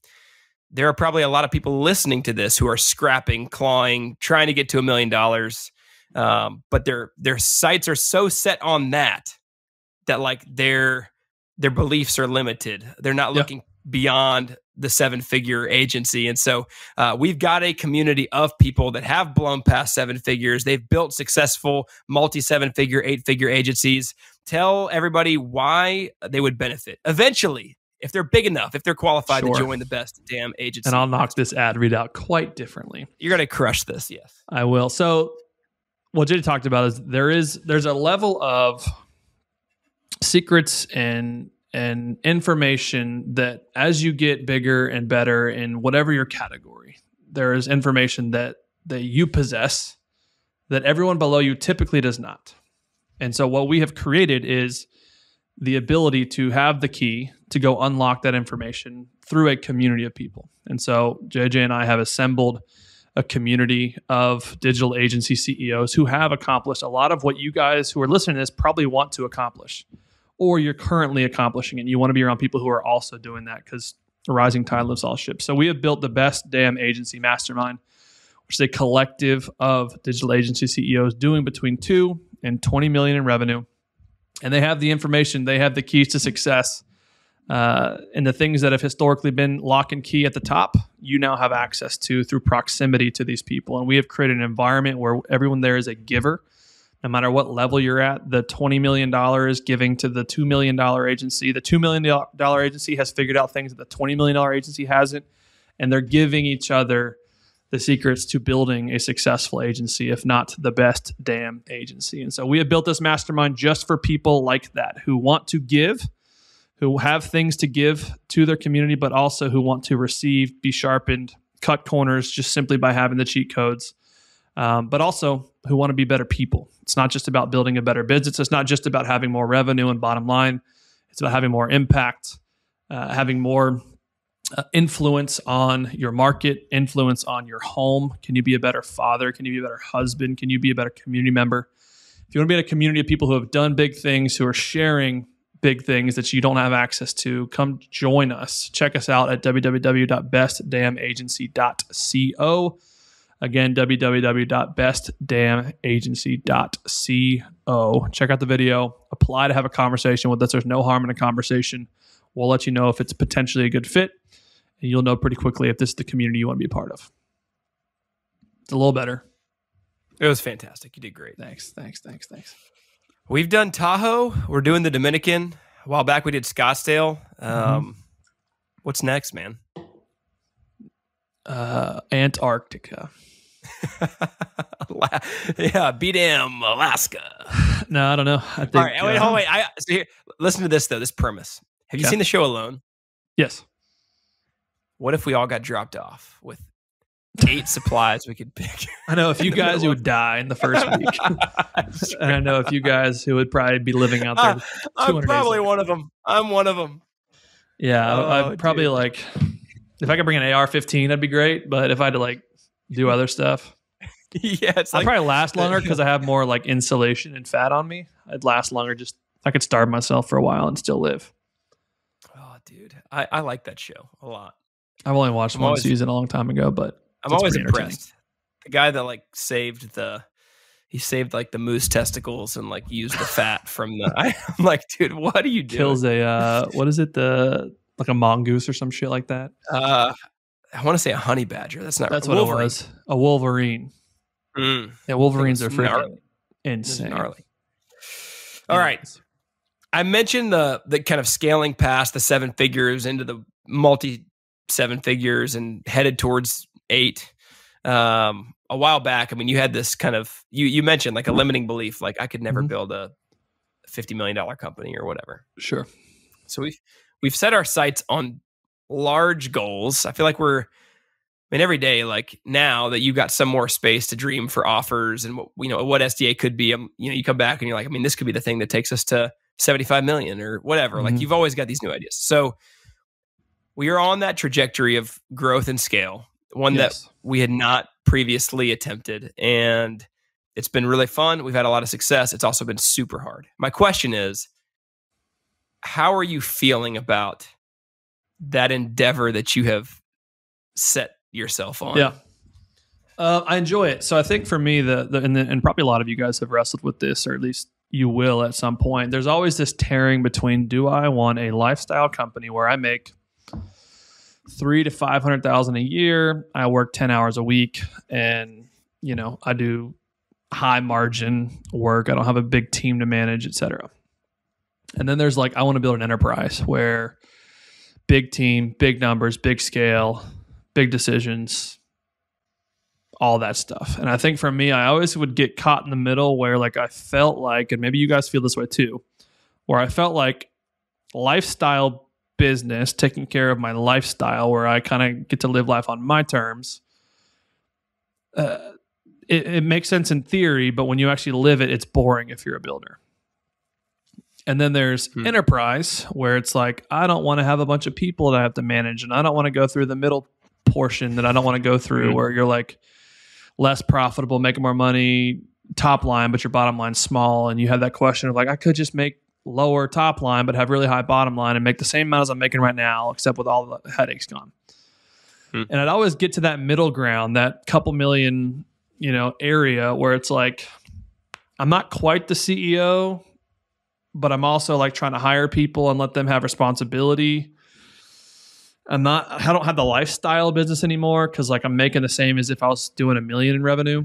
there are probably a lot of people listening to this who are scrapping, clawing, trying to get to a million dollars, um, but their their sights are so set on that that like their their beliefs are limited. They're not Yeah. Beyond the seven figure agency, and so uh, we've got a community of people that have blown past seven figures. They've built successful multi seven figure, eight figure agencies. Tell everybody why they would benefit eventually if they're big enough, if they're qualified Sure. to join the best damn agency. And I'll knock this ad read out quite differently. You're gonna crush this, yes. I will. So what JJ talked about is there is there's a level of secrets and and information that as you get bigger and better in whatever your category, there is information that that you possess that everyone below you typically does not. And so what we have created is the ability to have the key to go unlock that information through a community of people. And so JJ and I have assembled a community of digital agency CEOs who have accomplished a lot of what you guys who are listening to this probably want to accomplish, or you're currently accomplishing it. And You want to be around people who are also doing that because a rising tide lifts all ships. So we have built the best damn agency mastermind, which is a collective of digital agency CEOs doing between two and 20 million in revenue. And they have the information, they have the keys to success. Uh, and the things that have historically been lock and key at the top, you now have access to through proximity to these people. And we have created an environment where everyone there is a giver, no matter what level you're at. The $20 million is giving to the $2 million agency. The $2 million agency has figured out things that the $20 million agency hasn't. And they're giving each other the secrets to building a successful agency, if not the best damn agency. And so we have built this mastermind just for people like that who want to give who have things to give to their community, but also who want to receive, be sharpened, cut corners just simply by having the cheat codes, um, but also who want to be better people. It's not just about building a better business. It's not just about having more revenue and bottom line. It's about having more impact, uh, having more uh, influence on your market, influence on your home. Can you be a better father? Can you be a better husband? Can you be a better community member? If you want to be in a community of people who have done big things, who are sharing big things that you don't have access to, come join us. Check us out at www.bestdamnagency.co. Again, www.bestdamnagency.co. Check out the video, apply to have a conversation with us. There's no harm in a conversation. We'll let you know if it's potentially a good fit, and you'll know pretty quickly if this is the community you want to be a part of. It's a little better. It was fantastic. You did great. Thanks, thanks, thanks, thanks. We've done Tahoe. We're doing the Dominican. A while back, we did Scottsdale. Mm-hmm. Um, What's next, man? Uh, Antarctica. Yeah, beat him, Alaska. No, I don't know. I think. All right, wait, uh, hold, wait. I, so here, listen to this though. This premise. Have you Okay. seen the show Alone? Yes. What if we all got dropped off with eight supplies we could pick? I know a few guys who would die in the first week. and I know a few guys who would probably be living out there. I'm 200 days probably one of them. I'm one of them. Yeah, I- Oh, I'd probably dude. like if I could bring an AR-15, that'd be great. But if I had to like do other stuff, yeah, it's I'd like probably last longer because I have more like insulation and fat on me. I'd last longer. Just I could starve myself for a while and still live. oh, dude, I, I like that show a lot. I've only watched I'm one always- season a long time ago, but I'm always impressed. The guy that like saved the he saved like the moose testicles and like used the fat from the I'm like, dude, what are you doing? kills a uh, what is it the like a mongoose or some shit like that. Uh I want to say a honey badger. That's not That's right. what Wolverine. it was. A wolverine. Mm, Yeah, wolverines are it's freaking gnarly. it's insane. gnarly. All right. I mentioned the the kind of scaling past the seven figures into the multi seven figures and headed towards eight. Um, a while back, I mean, you had this kind of you you mentioned like a limiting belief, like I could never Mhm. build a fifty million dollar company or whatever. Sure. So we've we've set our sights on large goals. I feel like we're I mean every day like now that you've got some more space to dream for offers and what you know what SDA could be. Um, you know, you come back and you're like, I mean, this could be the thing that takes us to 75 million or whatever. Like Mhm. you've always got these new ideas. So we are on that trajectory of growth and scale, one Yes. that we had not previously attempted. And it's been really fun. We've had a lot of success. It's also been super hard. My question is how are you feeling about that endeavor that you have set yourself on? Yeah. Uh, I enjoy it. So I think for me, the, the, and, the and probably a lot of you guys have wrestled with this, or at least you will at some point. There's always this tearing between: do I want a lifestyle company where I make three to five hundred thousand a year? I work ten hours a week, and you know I do high margin work. I don't have a big team to manage, etc. And then there's like I want to build an enterprise where big team, big numbers, big scale, big decisions, all that stuff. And I think for me, I always would get caught in the middle where like I felt like, and maybe you guys feel this way too, where I felt like lifestyle business, taking care of my lifestyle, where I kind of get to live life on my terms. Uh, it, it makes sense in theory, but when you actually live it, it's boring if you're a builder. And then there's Hmm. enterprise where it's like, I don't want to have a bunch of people that I have to manage, and I don't want to go through the middle portion that I don't want to go through Mhm. where you're like less profitable, making more money top line, but your bottom line's small. And you have that question of like, I could just make lower top line, but have really high bottom line and make the same amount as I'm making right now, except with all the headaches gone. Hmm. And I'd always get to that middle ground, that couple million, you know, area where it's like, I'm not quite the CEO, but I'm also like trying to hire people and let them have responsibility. I'm not, I don't have the lifestyle business anymore because like I'm making the same as if I was doing a million in revenue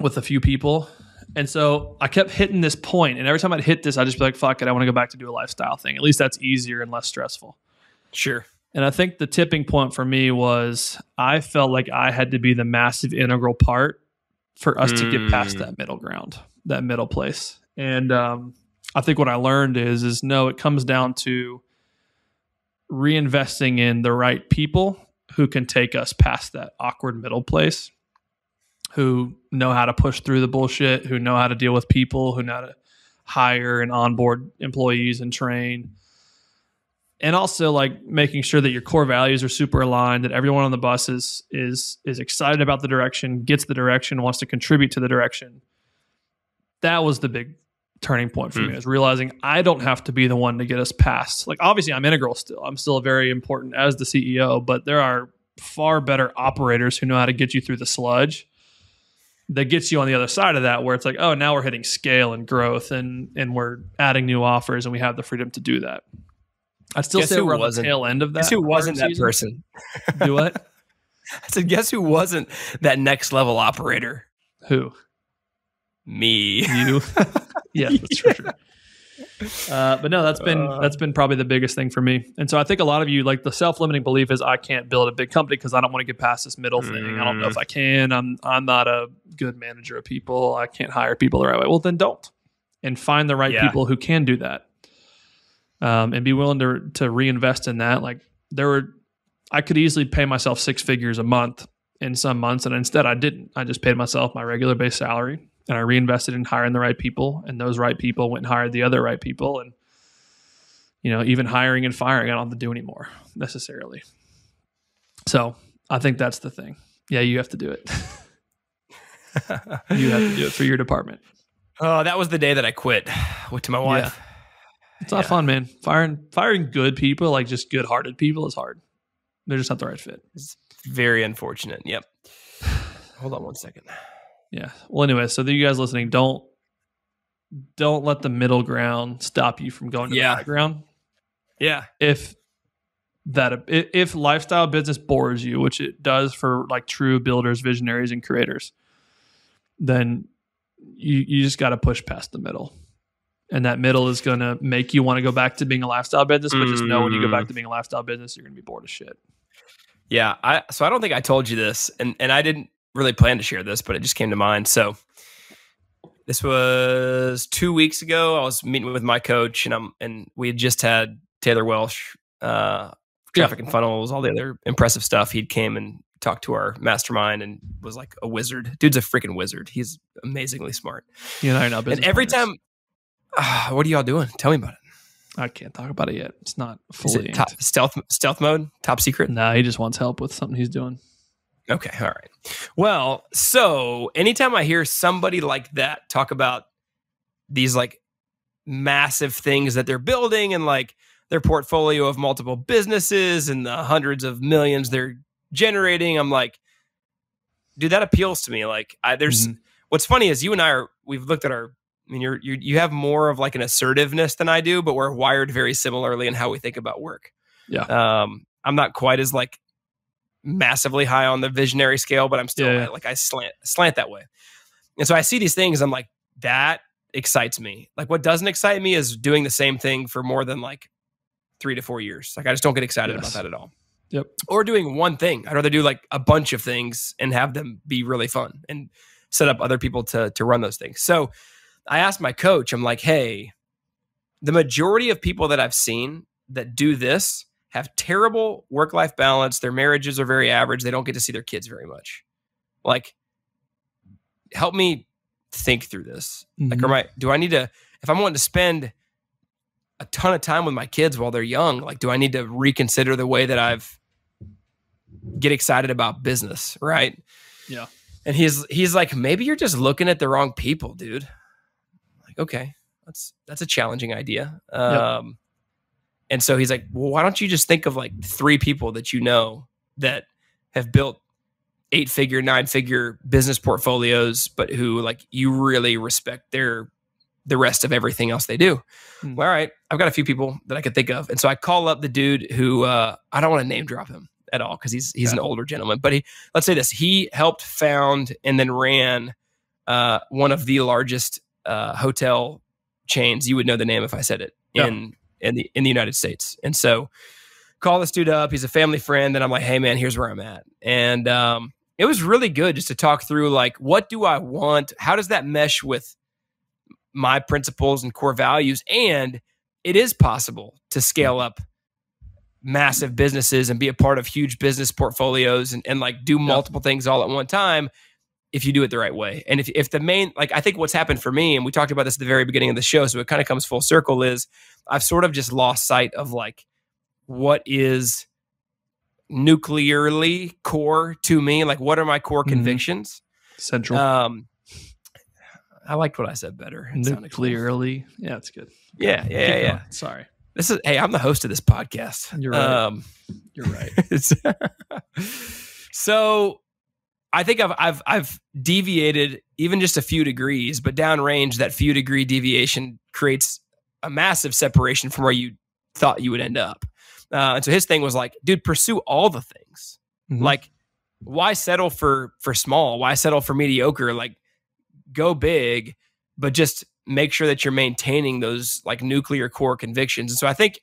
with a few people. And so I kept hitting this point, and every time I'd hit this, I'd just be like, fuck it, I want to go back to do a lifestyle thing. At least that's easier and less stressful. Sure. And I think the tipping point for me was I felt like I had to be the massive integral part for us to get past Mm. that middle ground, that middle place. And um, I think what I learned is is no, it comes down to reinvesting in the right people who can take us past that awkward middle place, who know how to push through the bullshit, who know how to deal with people, who know how to hire and onboard employees and train. And also like making sure that your core values are super aligned, that everyone on the bus is is is excited about the direction, gets the direction, wants to contribute to the direction. That was the big turning point for Hmm. me is realizing I don't have to be the one to get us past. Like obviously I'm integral still. I'm still very important as the CEO, but there are far better operators who know how to get you through the sludge that gets you on the other side of that where it's like, oh, now we're hitting scale and growth and and we're adding new offers and we have the freedom to do that. I'd still Guess say we're on the tail end of that. Guess who wasn't that season. person? Do what? I said, guess who wasn't that next level operator? Who? Me. You? yeah, that's for sure. Uh, but no, that's been Uh. that's been probably the biggest thing for me. And so I think a lot of you like the self limiting belief is I can't build a big company because I don't want to get past this middle thing. I don't know Mm. if I can. I'm I'm not a good manager of people. I can't hire people the right way. Well, then don't, and find the right Yeah. people who can do that, um, and be willing to to reinvest in that. Like there were, I could easily pay myself six figures a month in some months, and instead I didn't. I just paid myself my regular base salary and I reinvested in hiring the right people, and those right people went and hired the other right people, and you know, even hiring and firing, I don't have to do anymore necessarily. So I think that's the thing. Yeah, you have to do it. you have to do it for your department. oh, that was the day that I quit. Went to my wife. It's not Yeah. fun, man. Firing firing good people, like just good hearted people, is hard. They're just not the right fit. It's very unfortunate. Yep. Hold on one second. Yeah. Well, anyway, so you guys listening, don't don't let the middle ground stop you from going to Yeah. the high ground. Yeah. if that if if lifestyle business bores you, which it does for like true builders, visionaries, and creators, then you you just got to push past the middle, and that middle is going to make you want to go back to being a lifestyle business. But just know when you go back to mm-hmm. being a lifestyle business, you're going to be bored as shit. Yeah. I so I don't think I told you this, and and I didn't really plan to share this, but it just came to mind. So this was two weeks ago. I was meeting with my coach, and I'm and we had just had Taylor Welsh, uh, traffic and funnels, all the other impressive stuff. He'd came and talked to our mastermind and was like a wizard. Dude's a freaking wizard. He's amazingly smart. You know, now and every time, ah, what are y'all doing? Tell me about it. I can't talk about it yet. It's not fully. it top, stealth stealth mode? Top secret? No, he just wants help with something he's doing. Okay, all right. Well, so anytime I hear somebody like that talk about these like massive things that they're building and like their portfolio of multiple businesses and the hundreds of millions they're generating, I'm like, dude, that appeals to me. Like, I, there's Mhm. what's funny is you and I are we've looked at our. I mean, you're, you you have more of like an assertiveness than I do, but we're wired very similarly in how we think about work. Yeah. Um, I'm not quite as like massively high on the visionary scale, but I'm still Yeah, like I slant slant that way. And so I see these things, I'm like, that excites me. Like what doesn't excite me is doing the same thing for more than like three to four years. Like I just don't get excited Yes. about that at all. Yep. Or doing one thing. I'd rather do like a bunch of things and have them be really fun and set up other people to to run those things. So I asked my coach, I'm like, hey, the majority of people that I've seen that do this have terrible work life balance. Their marriages are very average. They don't get to see their kids very much. Like, help me think through this. Like, Mhm. am I, do I need to, if I'm wanting to spend a ton of time with my kids while they're young, like, do I need to reconsider the way that I've get excited about business? Right. Yeah. And he's, he's like, maybe you're just looking at the wrong people, dude. Like, okay, that's, that's a challenging idea. Um, and so he's like, well, why don't you just think of like three people that you know that have built eight figure, nine figure business portfolios, but who like you really respect their the rest of everything else they do. Well, all right, I've got a few people that I could think of, and so I call up the dude who uh, I don't want to name drop him at all because he's he's an older gentleman, but he let's say this he helped found and then ran uh, one of the largest uh, hotel chains. You would know the name if I said it Yeah. in in the in the United States, and so call this dude up. He's a family friend, and I'm like, hey man, here's where I'm at, and um, it was really good just to talk through like what do I want, how does that mesh with my principles and core values. And it is possible to scale up massive businesses and be a part of huge business portfolios and, and like do multiple things all at one time if you do it the right way. And if, if the main, like, I think what's happened for me, and we talked about this at the very beginning of the show, so it kind of comes full circle, is I've sort of just lost sight of like what is nuclearly core to me. Like, what are my core Mhm. convictions? Central. Um, I liked what I said better. It sounded cool. Nuclearly. Yeah, it's good. Yeah, yeah, yeah, yeah. Sorry. This is hey, I'm the host of this podcast. You're right. Um, You're right. so I think I've I've I've deviated even just a few degrees, but downrange that few degree deviation creates a massive separation from where you thought you would end up. Uh, and so his thing was like, dude, pursue all the things. Mhm. Like, why settle for for small? Why settle for mediocre? Like, go big, but just make sure that you're maintaining those like nuclear core convictions. And so I think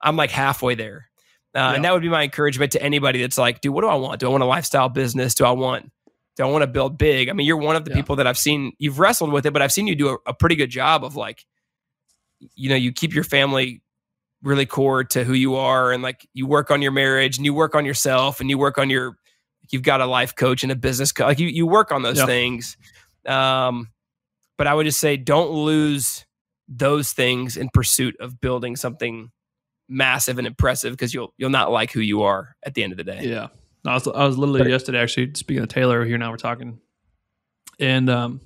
I'm like halfway there. Uh, Yeah. And that would be my encouragement to anybody that's like, dude, what do I want? Do I want a lifestyle business? Do I want do I want to build big? I mean, you're one of the Yeah. people that I've seen you've wrestled with it, but I've seen you do a, a pretty good job of like, you know, you keep your family really core to who you are and like you work on your marriage and you work on yourself and you work on your you've got a life coach and a business coach like you, you work on those Yeah. things um but i would just say don't lose those things in pursuit of building something massive and impressive because you'll you'll not like who you are at the end of the day Yeah. I was, I was literally But- yesterday actually speaking of Taylor here now we're talking. And um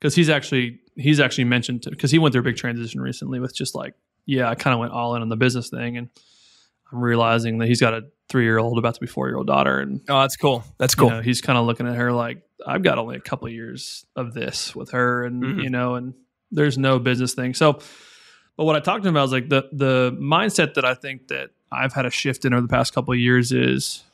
cuz he's actually he's actually mentioned cuz he went through a big transition recently with just like yeah, I kind of went all in on the business thing and I'm realizing that he's got a 3-year-old about to be 4-year-old daughter and oh that's cool that's cool you know, he's kind of looking at her like I've got only a couple of years of this with her and Mhm. you know and there's no business thing. So but what I talked to him about is like the the mindset that I think that I've had a shift in over the past couple of years is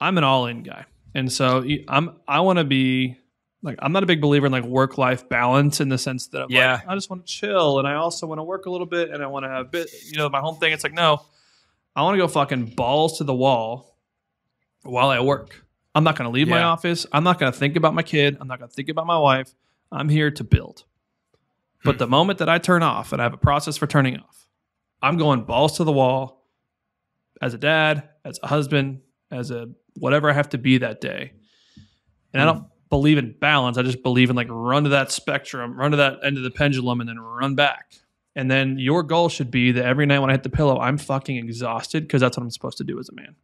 I'm an all-in guy. And so I'm I want to be like I'm not a big believer in like work-life balance in the sense that I'm Yeah. like I just want to chill and I also want to work a little bit and I want to have bit you know my home thing it's like no I want to go fucking balls to the wall while I work. I'm not going to leave my office. I'm not going to think about my kid. I'm not going to think about my wife. I'm here to build. But Hmm. the moment that I turn off and I have a process for turning off, I'm going balls to the wall as a dad, as a husband, as a whatever I have to be that day. And I Hmm. don't believe in balance. I just believe in like run to that spectrum, run to that end of the pendulum, and then run back. And then your goal should be that every night when I hit the pillow, I'm fucking exhausted because that's what I'm supposed to do as a man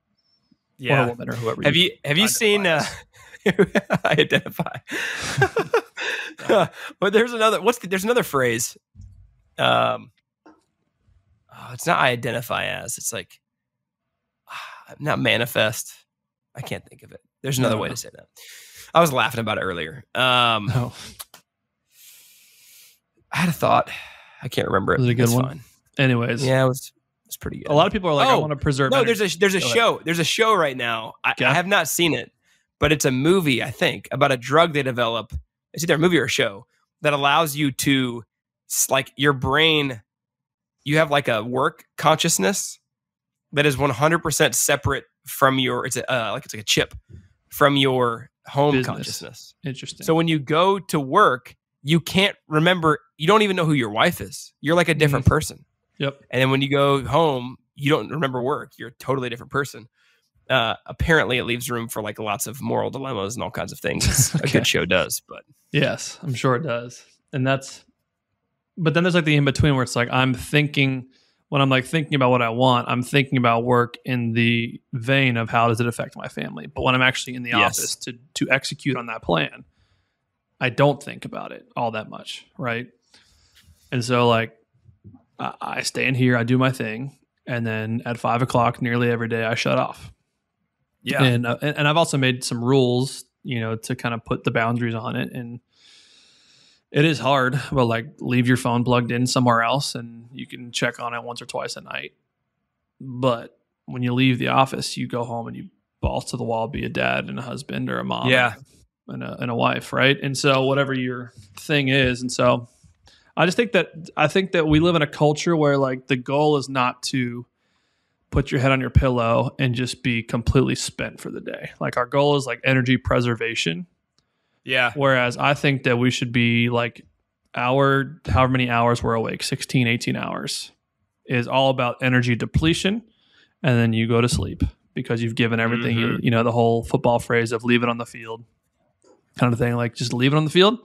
or a woman or whoever. have you have you seen uh i identify but there's another what's the, there's another phrase um oh, it's not i identify as it's like not manifest i can't think of it there's another No, way to say that i was laughing about it earlier um No. i had a thought i can't remember it Was it a good It's one? fine. Anyways, yeah it was it's pretty good a lot of people are like, I Oh, want to preserve. no, energy. there's a there's a Go ahead. show. There's a show right now. I, Okay. I have not seen it, but it's a movie. I think about a drug they develop. It's either a movie or a show that allows you to, like, your brain. You have like a work consciousness that is 100% separate from your. It's a uh, like it's like a chip from your home Business. consciousness. interesting. So when you go to work, you can't remember. You don't even know who your wife is. You're like a different person. yep. And then when you go home, you don't remember work. You're a totally different person. Uh, apparently, it leaves room for like lots of moral dilemmas and all kinds of things. as A good show does, but Yes, I'm sure it does. And that's, but then there's like the in between where it's like I'm thinking when I'm like thinking about what I want, I'm thinking about work in the vein of how does it affect my family. But when I'm actually in the Yes. office to to execute on that plan, I don't think about it all that much, right? And so like I, I stay in here, I do my thing, and then at five o'clock, nearly every day, I shut off. Yeah, and uh, and I've also made some rules, you know, to kind of put the boundaries on it. And it is hard, but like leave your phone plugged in somewhere else, and you can check on it once or twice a night. But when you leave the office, you go home and you balls to the wall, be a dad and a husband or a mom, Yeah. and a, and a wife, right? And so whatever your thing is, and so I just think that I think that we live in a culture where like the goal is not to put your head on your pillow and just be completely spent for the day. Like our goal is like energy preservation. yeah, Whereas I think that we should be like our however many hours we're awake 16 18 hours is all about energy depletion and then you go to sleep because you've given everything you, Mhm. you know the whole football phrase of leave it on the field kind of thing like just leave it on the field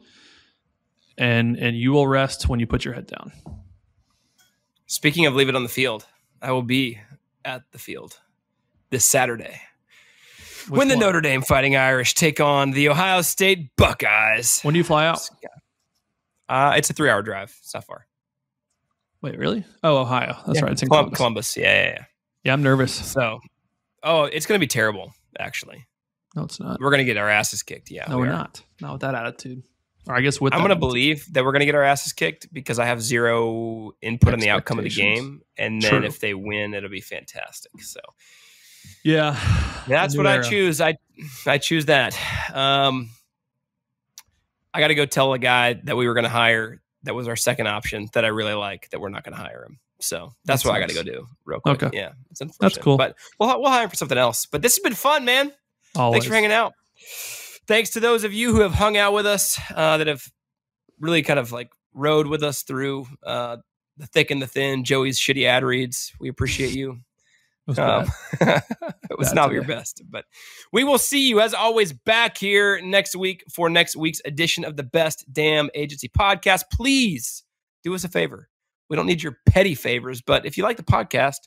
and and you will rest when you put your head down Speaking of leave it on the field, I will be at the field this Saturday Which when the one? Notre Dame Fighting Irish take on the Ohio State Buckeyes. when do you fly out Uh, it's a three-hour drive. It's not far. wait really oh ohio that's Yeah. right it's in columbus. Columbus. Yeah, yeah, yeah. yeah i'm nervous So, oh, it's going to be terrible. Actually, no it's not we're going to get our asses kicked. Yeah, no we we're are. not not with that attitude i guess with I'm going to believe that we're going to get our asses kicked because I have zero input on the outcome of the game, and then True. if they win, it'll be fantastic. So yeah that's what new I choose. I I choose that. Um, I got to go tell a guy that we were going to hire that was our second option that I really like that we're not going to hire him. So that's That what I got to go do real quick. Okay. Yeah, it's unfortunate. cool. But we'll we'll hire him for something else. But this has been fun, man. Always. Thanks for hanging out. Thanks to those of you who have hung out with us, uh, that have really kind of like rode with us through uh, the thick and the thin. Joey's shitty ad reads. We appreciate you. It was Um, it was not your best, but we will see you as always back here next week for next week's edition of the Best Damn Agency podcast. Please do us a favor. We don't need your petty favors, but if you like the podcast,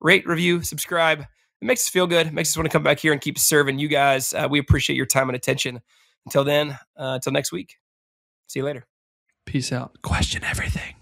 rate, review, subscribe. It makes us feel good. It makes us want to come back here and keep serving you guys. Uh, we appreciate your time and attention. Until then, uh, until next week. See you later. Peace out. Question everything.